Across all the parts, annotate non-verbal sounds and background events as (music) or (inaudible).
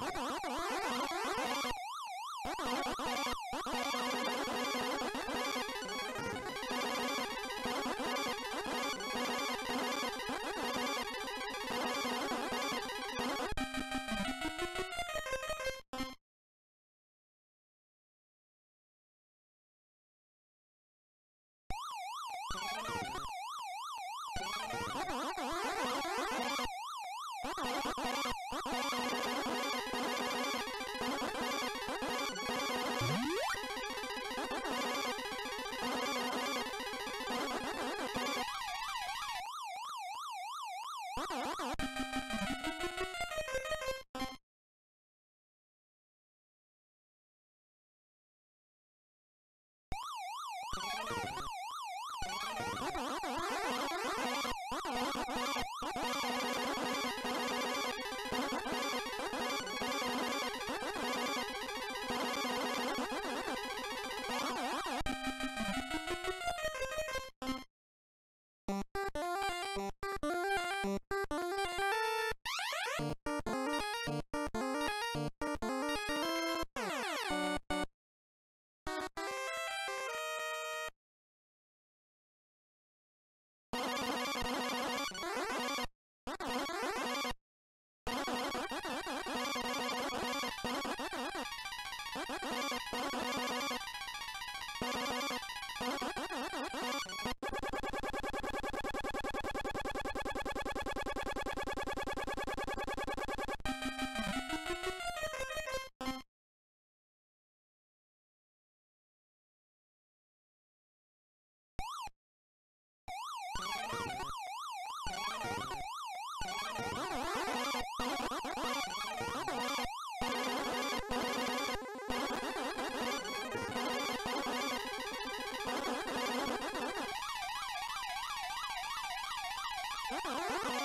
What? Oh, (laughs)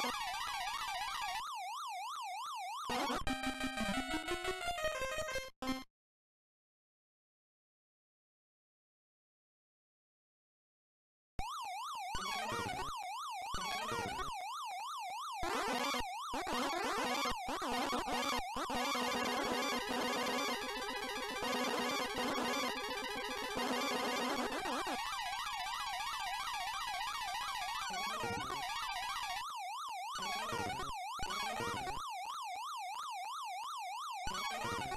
Oh,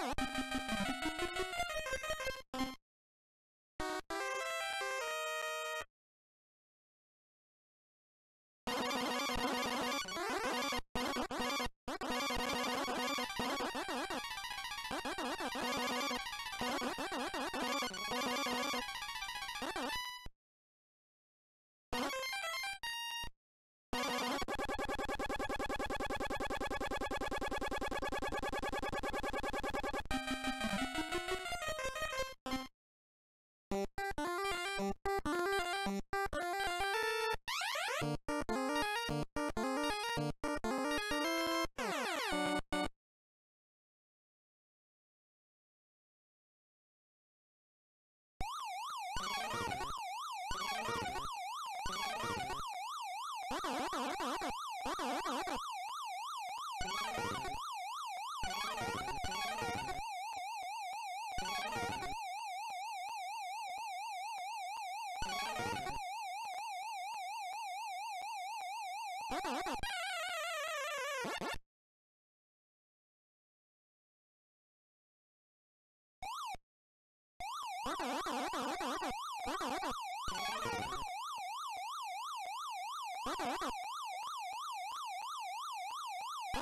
you Oh,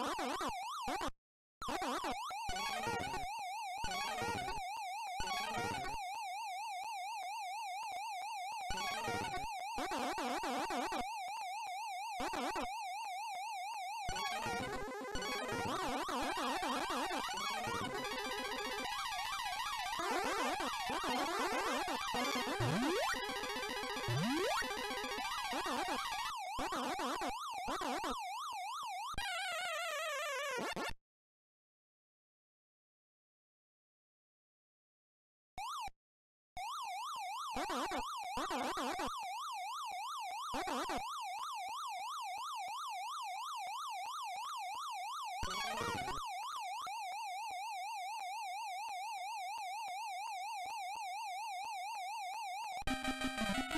Oh, Oh, my God. Thank you.